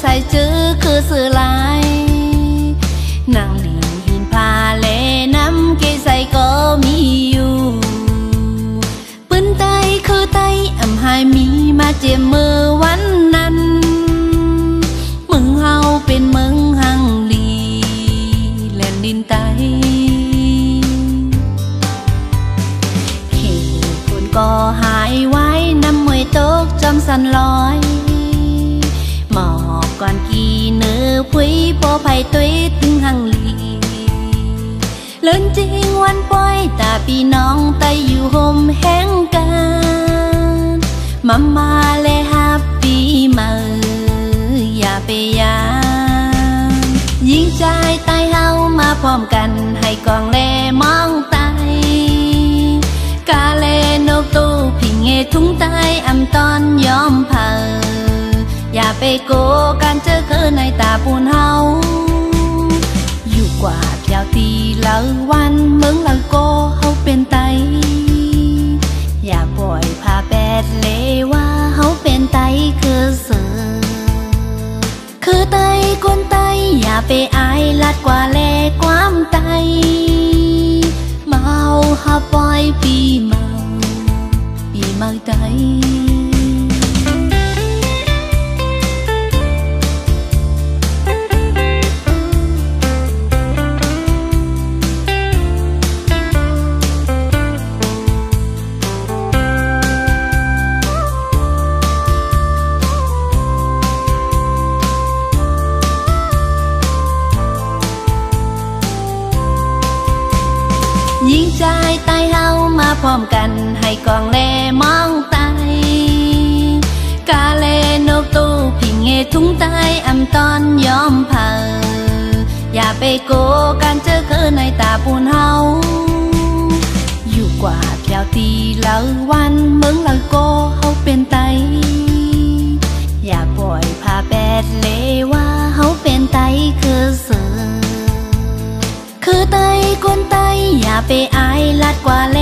ใส่จื้อคือสื่อลายนางลิงหินพาเลน้ำเกใส่ก็มีอยู่ปืนไตคือไตอ่ำหายมีมาเจียมมือวันนั้น มึงเฮาเป็นมึงหังลีแลนดินไตเขคนก็หายไว้น้ำมวยตกจอมสันลอย ก่อนกี่เนื้อผุยโปไผ่ตุยถึงหังลีเลินจริงวันปอยตาพี่น้องไตอยู่ห่มแห้งกันมามาเลยฮับปีมาเอออย่าไปยามยิงใจตายเฮามาพร้อมกันให้กองแลมองไตกาเลนกตูพิงเงทุ่งตายอำตอนยอมผ่า ไปโกกันเจอคือในตาปูนเฮาอยู่กว่าเพียวตีเลาวันเมืองเลาโกเฮาเป็นไต อย่าปล่อยพาแปดเลว่าเฮาเป็นไตคือเสือคือไตคนไตอย่าไปอายลัดกว่าแลความไตเมาฮาปล่อยปีมาปี ยิงใจตายเฮามาพร้อมกัน ให้กองแลมองตายกาเลนกตูพิงเงทุ่งตายอำตอนยอมเผาอย่าไปโกการเจอเคือในตาปูนเฮาอยู่กว่าแถวตีเลาว่าาย